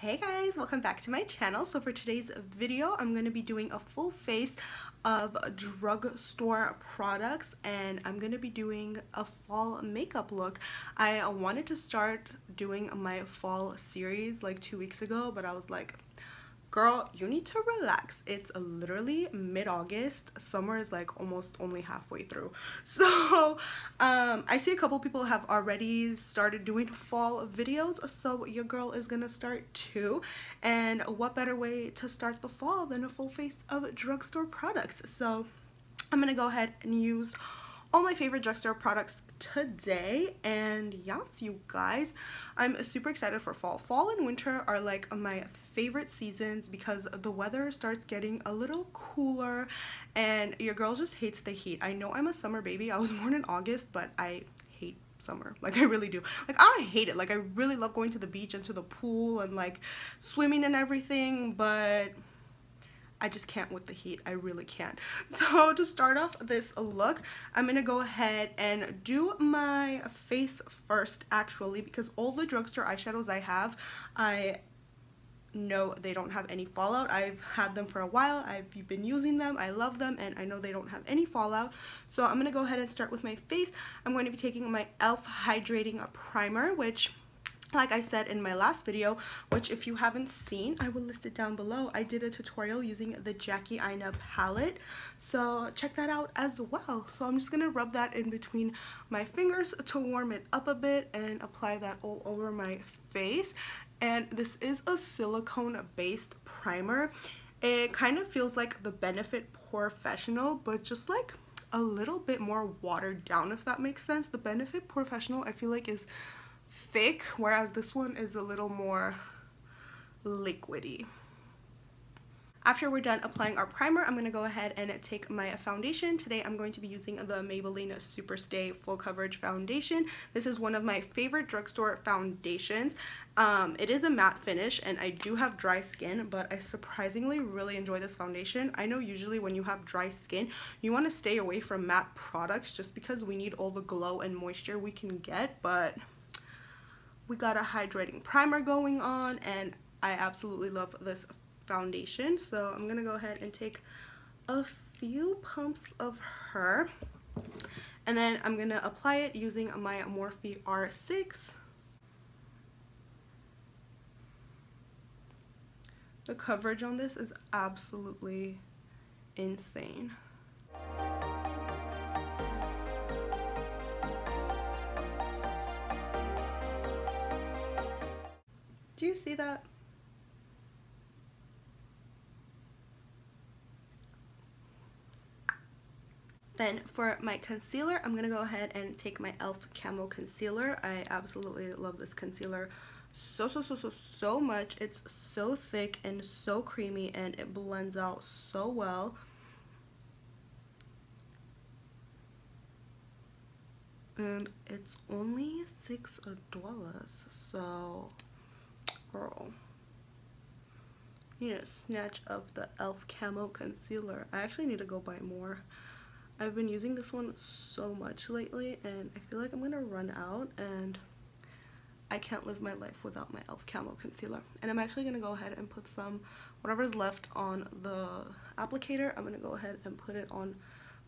Hey guys, welcome back to my channel. So for today's video, I'm going to be doing a full face of drugstore products and I'm going to be doing a fall makeup look. I wanted to start doing my fall series like two weeks ago, but I was like, girl you need to relax. It's literally mid-august. Summer is like almost only halfway through. So um i see a couple people have already started doing fall videos so your girl is gonna start too. And what better way to start the fall than a full face of drugstore products? So i'm gonna go ahead and use all my favorite drugstore products today. And yes you guys i'm super excited for fall. Fall and winter are like my favorite seasons because the weather starts getting a little cooler and your girl just hates the heat. I know i'm a summer baby. I was born in august but i hate summer. Like i really do. Like i hate it. Like i really love going to the beach and to the pool and like swimming and everything but I just can't with the heat. I really can't. So to start off this look, I'm going to go ahead and do my face first actually because all the drugstore eyeshadows I have, I know they don't have any fallout. I've had them for a while. I've been using them. I love them and I know they don't have any fallout. So I'm going to go ahead and start with my face. I'm going to be taking my e.l.f. Hydrating Primer which like I said in my last video, which if you haven't seen, I will list it down below. I did a tutorial using the Jackie Aina palette, so check that out as well. So I'm just going to rub that in between my fingers to warm it up a bit and apply that all over my face. And this is a silicone based primer. It kind of feels like the Benefit Professional, but just like a little bit more watered down if that makes sense. The Benefit Professional, I feel like is thick, whereas this one is a little more liquidy. After we're done applying our primer, I'm going to go ahead and take my foundation. Today I'm going to be using the Maybelline Superstay Full Coverage Foundation. This is one of my favorite drugstore foundations. Um, it is a matte finish and I do have dry skin, but I surprisingly really enjoy this foundation. I know usually when you have dry skin, you want to stay away from matte products just because we need all the glow and moisture we can get, but we got a hydrating primer going on and I absolutely love this foundation. So I'm gonna go ahead and take a few pumps of her and then I'm gonna apply it using my Morphe R6 the coverage on this is absolutely insane Do you see that? Then for my concealer, I'm going to go ahead and take my e.l.f. Camo Concealer. I absolutely love this concealer so, so, so, so, so much. It's so thick and so creamy and it blends out so well. And it's only six dollars, so girl. You need to snatch up the e.l.f. Camo Concealer. I actually need to go buy more. I've been using this one so much lately and I feel like I'm gonna run out and I can't live my life without my e.l.f. Camo Concealer. And I'm actually gonna go ahead and put some, whatever's left on the applicator, I'm gonna go ahead and put it on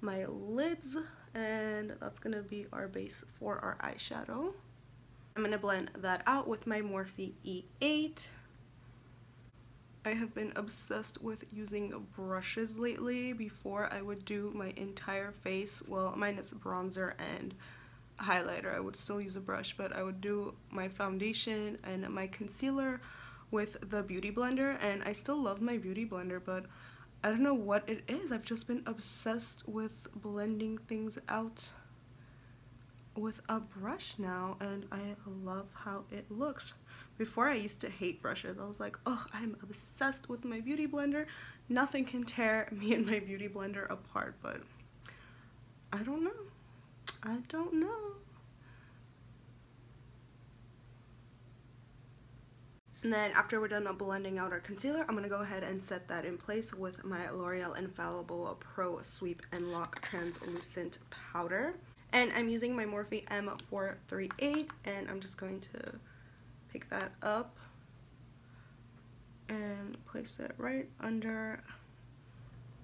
my lids and that's gonna be our base for our eyeshadow. I'm going to blend that out with my Morphe E8. I have been obsessed with using brushes lately. Before I would do my entire face, well minus bronzer and highlighter. I would still use a brush, but I would do my foundation and my concealer with the Beauty Blender and I still love my Beauty Blender, but I don't know what it is. I've just been obsessed with blending things out with a brush now and I love how it looks. Before I used to hate brushes. I was like, oh, I'm obsessed with my beauty blender. Nothing can tear me and my beauty blender apart, but I don't know. I don't know. And then after we're done blending out our concealer, I'm going to go ahead and set that in place with my L'Oreal Infallible Pro Sweep and Lock Translucent Powder. And I'm using my Morphe M438 and I'm just going to pick that up and place it right under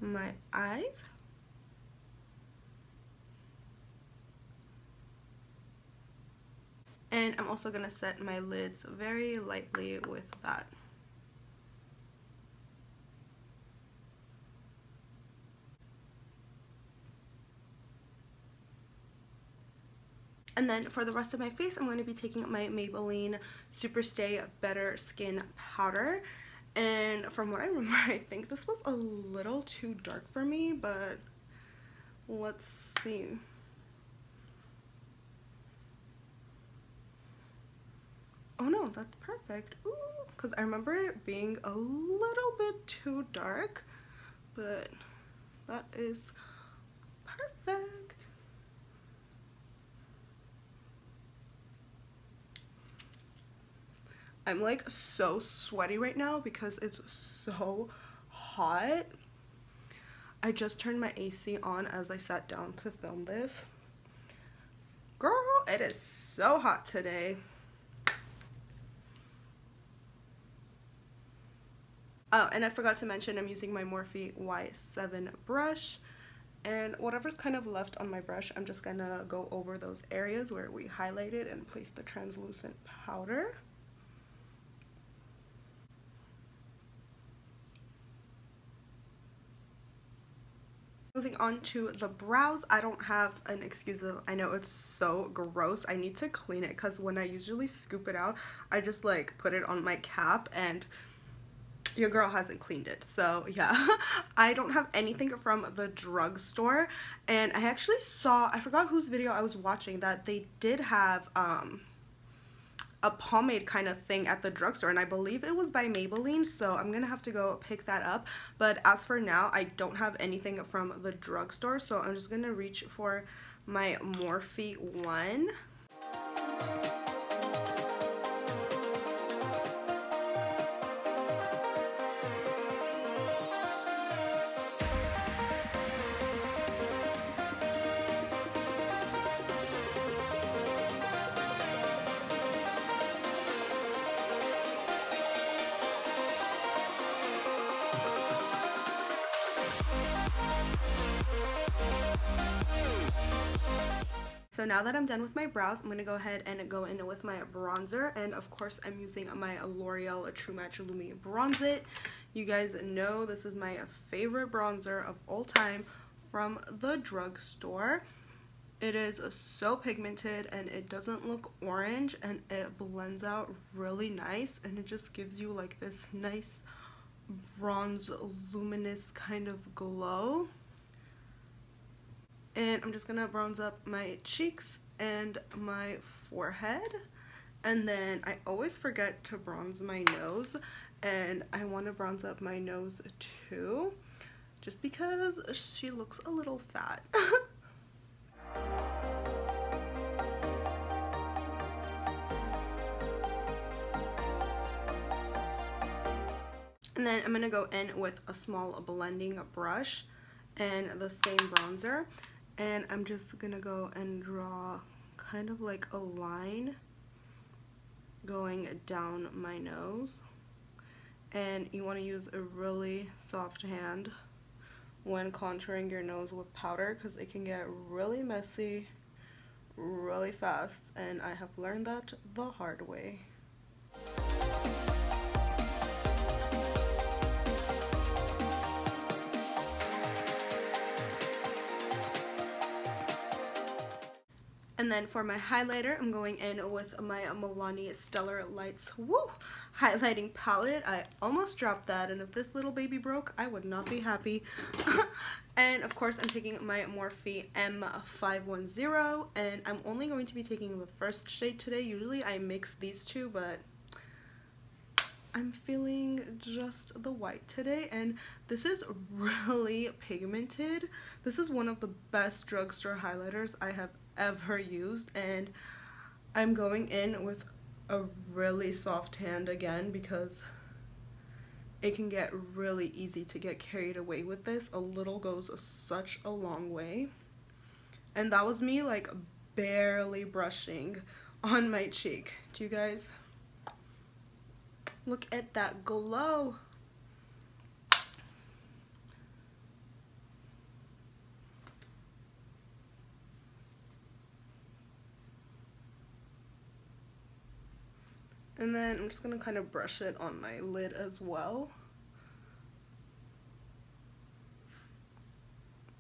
my eyes. And I'm also going to set my lids very lightly with that. And then for the rest of my face, I'm going to be taking my Maybelline Superstay Better Skin Powder. And from what I remember, I think this was a little too dark for me, but let's see. Oh no, that's perfect. Ooh, because I remember it being a little bit too dark, but that is perfect. I'm like so sweaty right now because it's so hot. I just turned my AC on as I sat down to film this. Girl, it is so hot today. Oh, and I forgot to mention I'm using my Morphe Y7 brush. And whatever's kind of left on my brush, I'm just gonna go over those areas where we highlighted and place the translucent powder. Moving on to the brows, I don't have an excuse. I know it's so gross. I need to clean it because when I usually scoop it out, I just like put it on my cap and your girl hasn't cleaned it. So yeah, I don't have anything from the drugstore. And I actually saw, I forgot whose video I was watching that they did have um, a pomade kind of thing at the drugstore and I believe it was by Maybelline so I'm gonna have to go pick that up. But as for now I don't have anything from the drugstore so I'm just gonna reach for my Morphe one now that I'm done with my brows, I'm going to go ahead and go in with my bronzer. And of course, I'm using my L'Oreal True Match Lumi Bronze It. You guys know this is my favorite bronzer of all time from the drugstore. It is so pigmented and it doesn't look orange and it blends out really nice and it just gives you like this nice bronze luminous kind of glow and I'm just gonna bronze up my cheeks and my forehead. And then I always forget to bronze my nose and I want to bronze up my nose too just because she looks a little fat. And then I'm gonna go in with a small blending brush and the same bronzer and I'm just gonna go and draw kind of like a line going down my nose and you want to use a really soft hand when contouring your nose with powder because it can get really messy really fast and I have learned that the hard way. And then for my highlighter, I'm going in with my Milani Stellar Lights Woo highlighting palette. I almost dropped that, and if this little baby broke, I would not be happy. and of course, I'm taking my Morphe M510, and I'm only going to be taking the first shade today. Usually I mix these two, but I'm feeling just the white today and this is really pigmented. This is one of the best drugstore highlighters I have ever used and I'm going in with a really soft hand again because it can get really easy to get carried away with this. A little goes such a long way. And that was me like barely brushing on my cheek. Do you guys look at that glow? And then I'm just going to kind of brush it on my lid as well.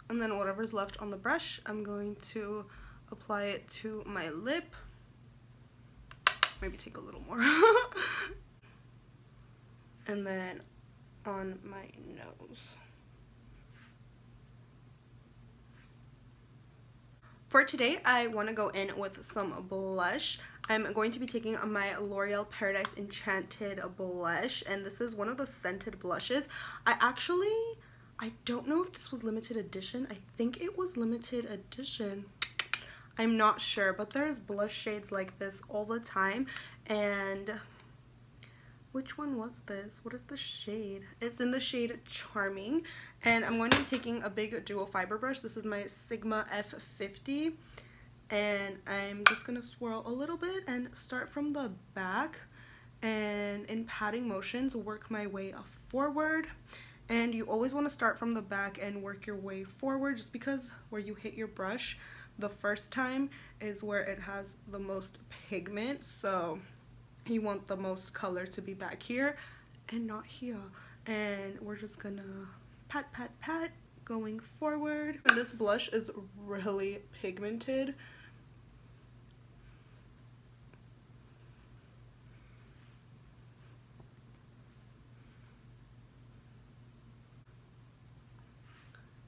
And then whatever's left on the brush, I'm going to apply it to my lip. Maybe take a little more. and then on my nose. For today, I want to go in with some blush. I'm going to be taking my L'Oreal Paradise Enchanted blush, and this is one of the scented blushes. I actually, I don't know if this was limited edition. I think it was limited edition. I'm not sure, but there's blush shades like this all the time, and which one was this? What is the shade? It's in the shade Charming. And I'm going to be taking a big dual fiber brush. This is my Sigma F50. And I'm just to swirl a little bit and start from the back. And in patting motions, work my way forward. And you always want to start from the back and work your way forward just because where you hit your brush the first time is where it has the most pigment. So you want the most color to be back here and not here and we're just gonna pat pat pat going forward and this blush is really pigmented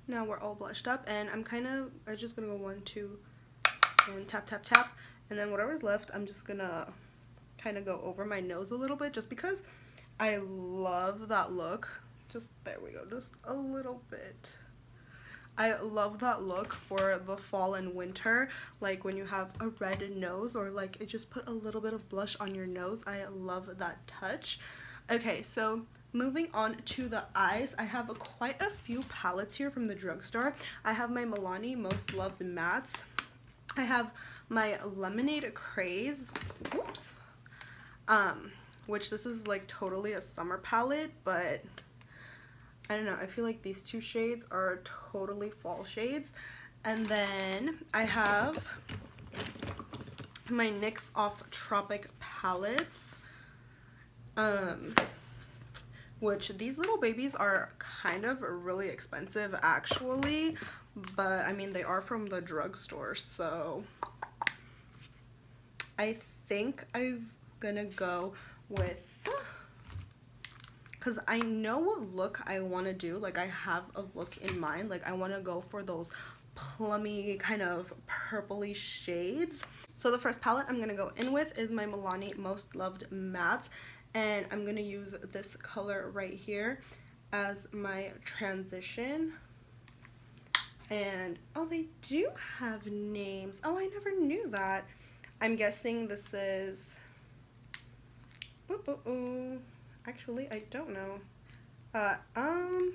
now we're all blushed up and I'm kind of I'm just gonna go one two and tap tap tap and then whatever's left I'm just gonna kind of go over my nose a little bit just because I love that look. Just, there we go, just a little bit. I love that look for the fall and winter, like when you have a red nose or like it just put a little bit of blush on your nose. I love that touch. Okay, so moving on to the eyes, I have a, quite a few palettes here from the drugstore. I have my Milani Most Loved Mattes. I have my Lemonade Craze. Oops um, which this is like totally a summer palette, but I don't know. I feel like these two shades are totally fall shades. And then I have my NYX Off Tropic palettes. Um, which these little babies are kind of really expensive actually. But I mean, they are from the drugstore, so I think I'm gonna go with because I know what look I want to do. Like I have a look in mind. Like I want to go for those plummy kind of purpley shades. So the first palette I'm gonna go in with is my Milani Most Loved Mattes and I'm gonna use this color right here as my transition and oh they do have names oh I never knew that I'm guessing this is Ooh, ooh, ooh. Actually, I don't know. Uh, um,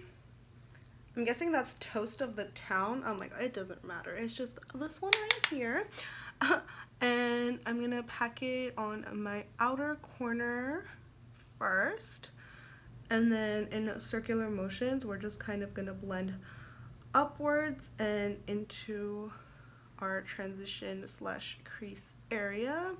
I'm guessing that's Toast of the Town. I'm like, it doesn't matter. It's just this one right here. and I'm to pack it on my outer corner first. And then in circular motions, we're just kind of going to blend upwards and into our transition slash crease area.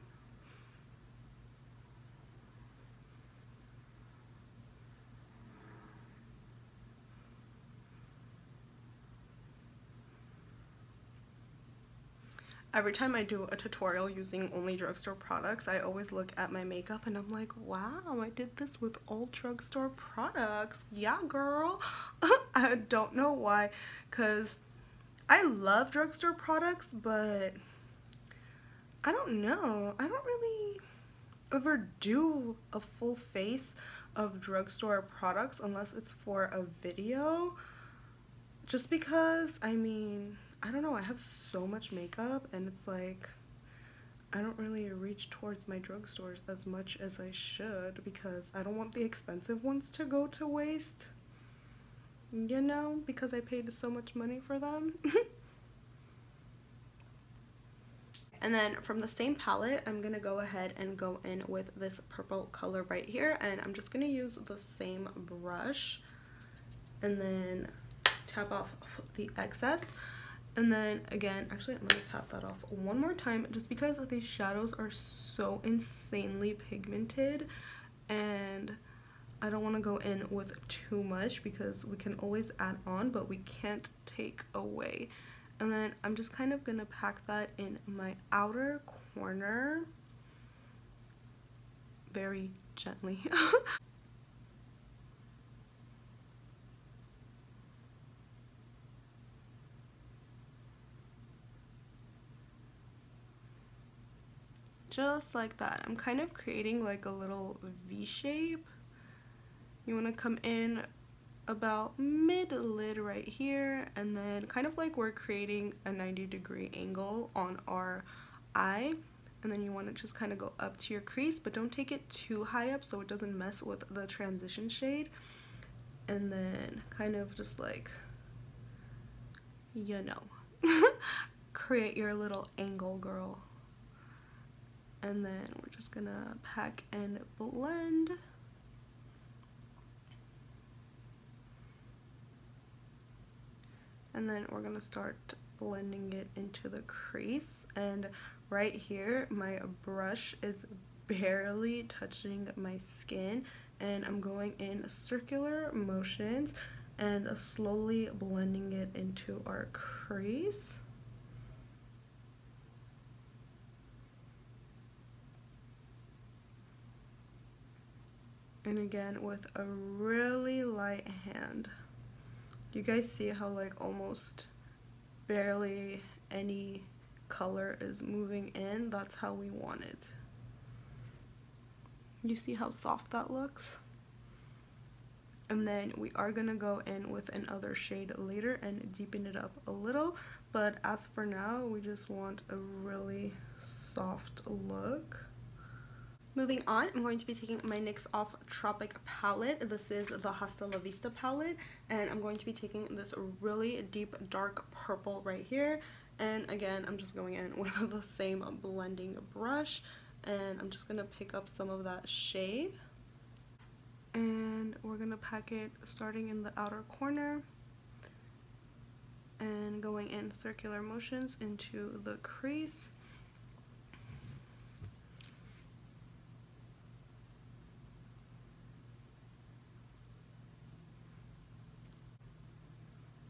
Every time I do a tutorial using only drugstore products, I always look at my makeup and I'm like, wow, I did this with all drugstore products. Yeah, girl. I don't know why, because I love drugstore products, but I don't know. I don't really ever do a full face of drugstore products unless it's for a video. Just because, I mean, I don't know, I have so much makeup and it's like I don't really reach towards my drugstores as much as I should because I don't want the expensive ones to go to waste. You know, because I paid so much money for them. and then from the same palette, I'm going to go ahead and go in with this purple color right here. And I'm just going to use the same brush and then tap off the excess And then again, actually I'm to tap that off one more time just because these shadows are so insanely pigmented and I don't want to go in with too much because we can always add on but we can't take away. And then I'm just kind of going to pack that in my outer corner very gently. just like that. I'm kind of creating like a little V shape. You want to come in about mid lid right here and then kind of like we're creating a 90 degree angle on our eye and then you want to just kind of go up to your crease but don't take it too high up so it doesn't mess with the transition shade and then kind of just like you know create your little angle girl and then we're just gonna pack and blend. And then we're gonna start blending it into the crease. And right here my brush is barely touching my skin. And I'm going in circular motions and slowly blending it into our crease and again with a really light hand. You guys see how like almost barely any color is moving in? That's how we want it. You see how soft that looks? And then we are gonna go in with another shade later and deepen it up a little. But as for now we just want a really soft look Moving on, I'm going to be taking my NYX Off Tropic palette. This is the Hasta La Vista palette. And I'm going to be taking this really deep dark purple right here. And again, I'm just going in with the same blending brush. And I'm just going to pick up some of that shade. And we're going to pack it starting in the outer corner. And going in circular motions into the crease.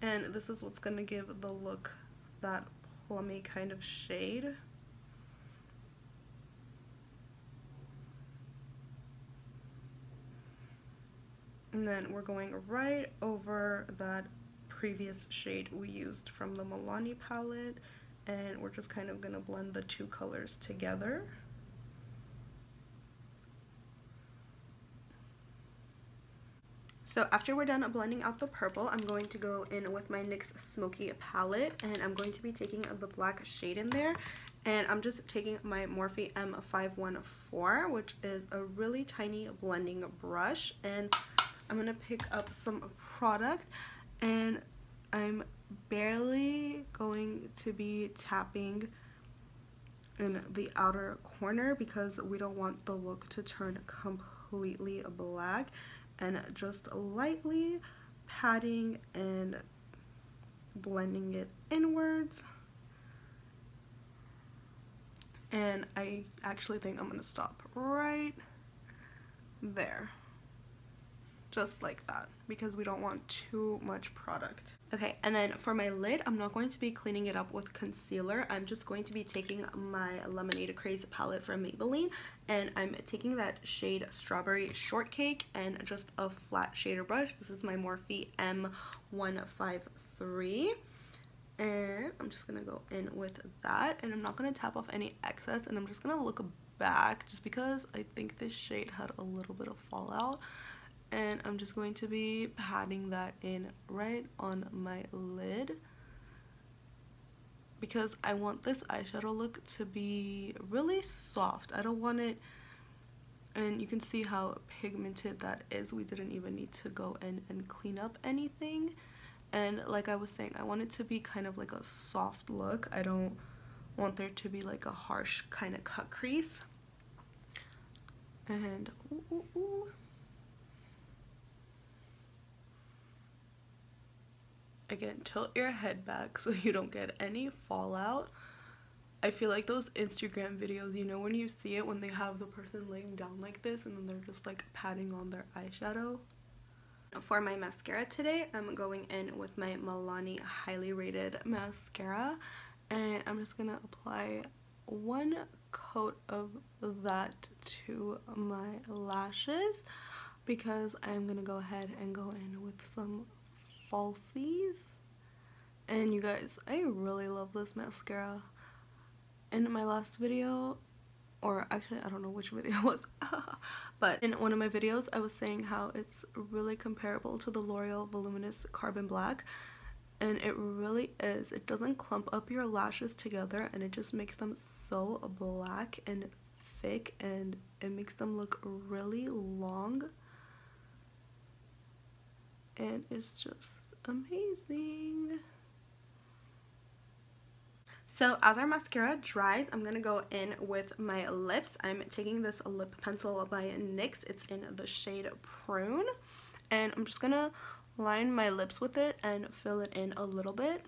And this is what's going to give the look that plummy kind of shade. And then we're going right over that previous shade we used from the Milani palette and we're just kind of going to blend the two colors together. So after we're done blending out the purple, I'm going to go in with my NYX Smoky palette and I'm going to be taking the black shade in there. And I'm just taking my Morphe M514 which is a really tiny blending brush. And I'm going to pick up some product. And I'm barely going to be tapping in the outer corner because we don't want the look to turn completely black and just lightly patting and blending it inwards. And I actually think I'm gonna stop right there. Just like that because we don't want too much product. Okay, and then for my lid, I'm not going to be cleaning it up with concealer. I'm just going to be taking my Lemonade Craze palette from Maybelline and I'm taking that shade Strawberry Shortcake and just a flat shader brush. This is my Morphe M153 and I'm just gonna go in with that and I'm not gonna tap off any excess and I'm just gonna look back just because I think this shade had a little bit of fallout and I'm just going to be patting that in right on my lid because I want this eyeshadow look to be really soft. I don't want it and you can see how pigmented that is. We didn't even need to go in and clean up anything and like I was saying I want it to be kind of like a soft look. I don't want there to be like a harsh kind of cut crease and ooh, ooh, ooh. Again, tilt your head back so you don't get any fallout. I feel like those Instagram videos, you know when you see it when they have the person laying down like this and then they're just like patting on their eyeshadow? For my mascara today, I'm going in with my Milani Highly Rated Mascara and I'm just going to apply one coat of that to my lashes because I'm going to go ahead and go in with some falsies. And you guys, I really love this mascara. In my last video or actually I don't know which video it was but in one of my videos I was saying how it's really comparable to the L'Oreal Voluminous Carbon Black. And it really is. It doesn't clump up your lashes together and it just makes them so black and thick and it makes them look really long. And it's just amazing so as our mascara dries, I'm going to go in with my lips. I'm taking this lip pencil by NYX. It's in the shade Prune. And I'm just going to line my lips with it and fill it in a little bit.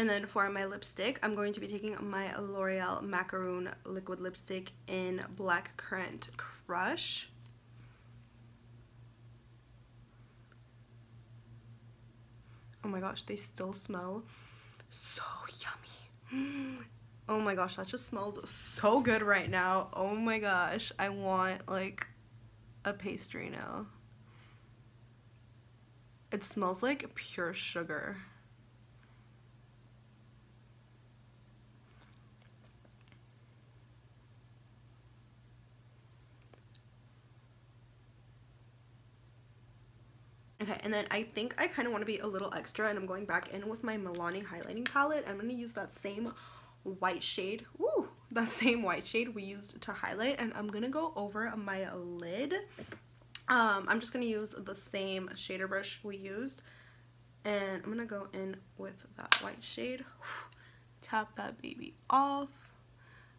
And then for my lipstick, I'm going to be taking my L'Oreal Macaroon Liquid Lipstick in Black Currant Crush. Oh my gosh, they still smell so yummy. Oh my gosh, that just smells so good right now. Oh my gosh, I want like a pastry now. It smells like pure sugar. Okay, and then I think I kind of want to be a little extra and I'm going back in with my Milani highlighting palette. I'm going to use that same white shade, ooh, that same white shade we used to highlight and I'm going to go over my lid. Um, I'm just going to use the same shader brush we used and I'm going to go in with that white shade, tap that baby off.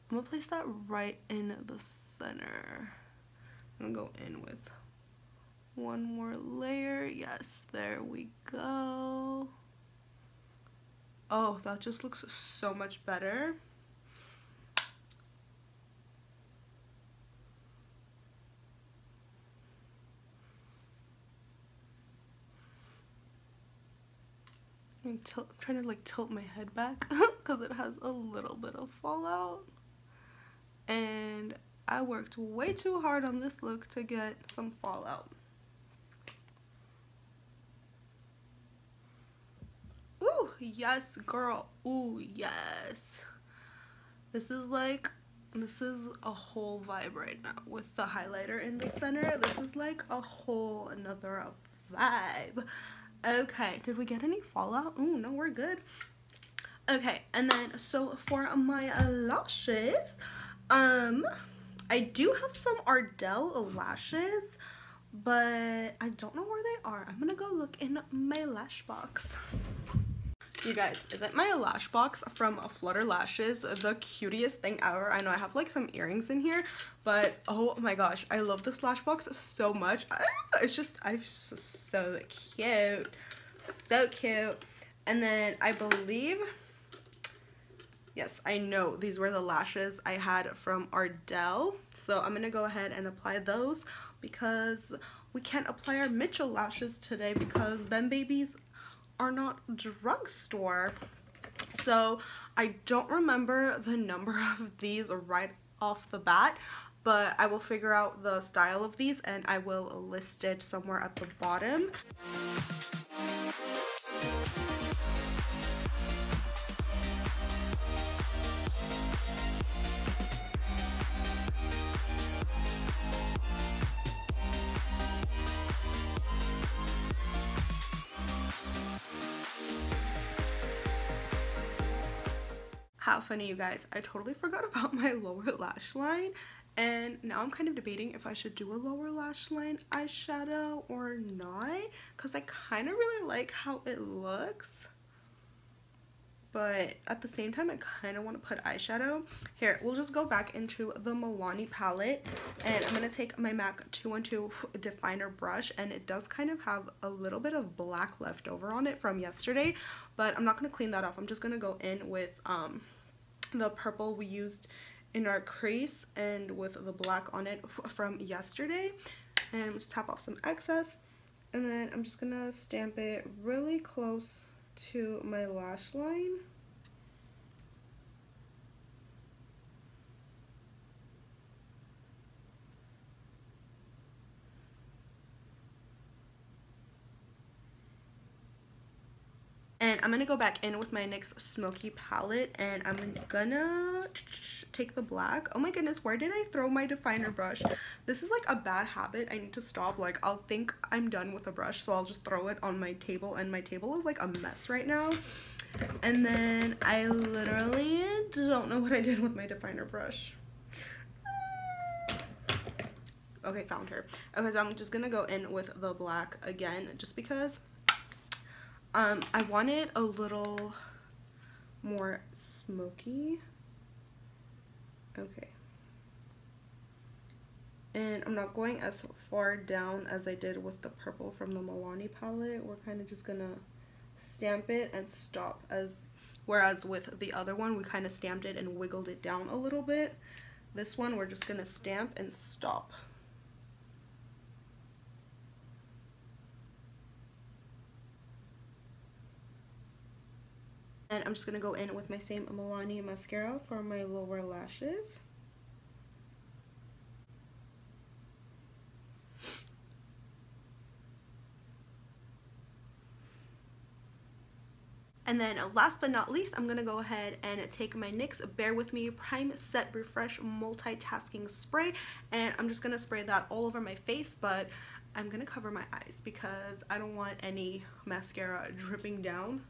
I'm going to place that right in the center. I'm going to go in with one more layer. Yes there we go. Oh that just looks so much better. I'm, trying to like tilt my head back because it has a little bit of fallout. And I worked way too hard on this look to get some fallout yes girl. Ooh yes. This is like this is a whole vibe right now with the highlighter in the center. This is like a whole another vibe. Okay did we get any fallout? Oh no we're good. Okay and then so for my lashes um i do have some ardell lashes but i don't know where they are. I'm gonna go look in my lash box you guys, isn't my lash box from Flutter Lashes the cutest thing ever? I know I have like some earrings in here, but oh my gosh, I love this lash box so much. Ah, it's just, I'm so cute. So cute. And then I believe, yes, I know these were the lashes I had from Ardell. So I'm going to go ahead and apply those because we can't apply our Mitchell lashes today because them babies are not drugstore. So I don't remember the number of these right off the bat, but I will figure out the style of these and I will list it somewhere at the bottom. Funny you guys. I totally forgot about my lower lash line and now I'm kind of debating if I should do a lower lash line eyeshadow or not because I kind of really like how it looks but at the same time I kind of want to put eyeshadow. Here, we'll just go back into the Milani palette and I'm going to take my MAC 212 definer brush and it does kind of have a little bit of black left over on it from yesterday but I'm not going to clean that off. I'm just going to go in with um, the purple we used in our crease and with the black on it from yesterday and just tap off some excess and then I'm just going to stamp it really close to my lash line. I'm going to go back in with my NYX Smoky palette and I'm gonna take the black. Oh my goodness, where did I throw my definer brush? This is like a bad habit. I need to stop. Like I'll think I'm done with a brush so I'll just throw it on my table and my table is like a mess right now. And then I literally don't know what I did with my definer brush. Okay, found her. Okay, so I'm just gonna go in with the black again just because um, I want it a little more smoky. Okay. And I'm not going as far down as I did with the purple from the Milani palette. We're kind of just going to stamp it and stop. as Whereas with the other one, we kind of stamped it and wiggled it down a little bit. This one, we're just going to stamp and stop. And I'm just going to go in with my same Milani mascara for my lower lashes. And then last but not least, I'm going to go ahead and take my NYX Bare With Me Prime Set Refresh Multitasking Spray. And I'm just going to spray that all over my face, but I'm going to cover my eyes because I don't want any mascara dripping down.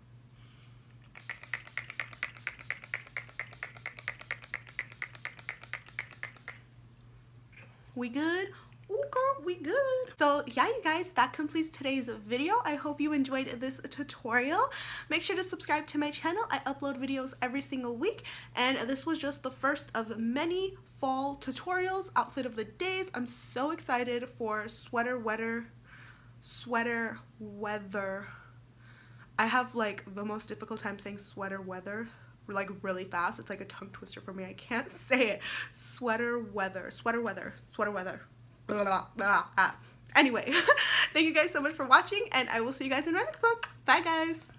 We good? Oh girl, we good. So yeah, you guys, that completes today's video. I hope you enjoyed this tutorial. Make sure to subscribe to my channel. I upload videos every single week. And this was just the first of many fall tutorials, outfit of the days. I'm so excited for sweater weather, sweater weather. I have like the most difficult time saying sweater weather like really fast. It's like a tongue twister for me. I can't say it. Sweater weather. Sweater weather. Sweater weather. Blah, blah, blah, ah. Anyway, thank you guys so much for watching and I will see you guys in my next one. Bye guys.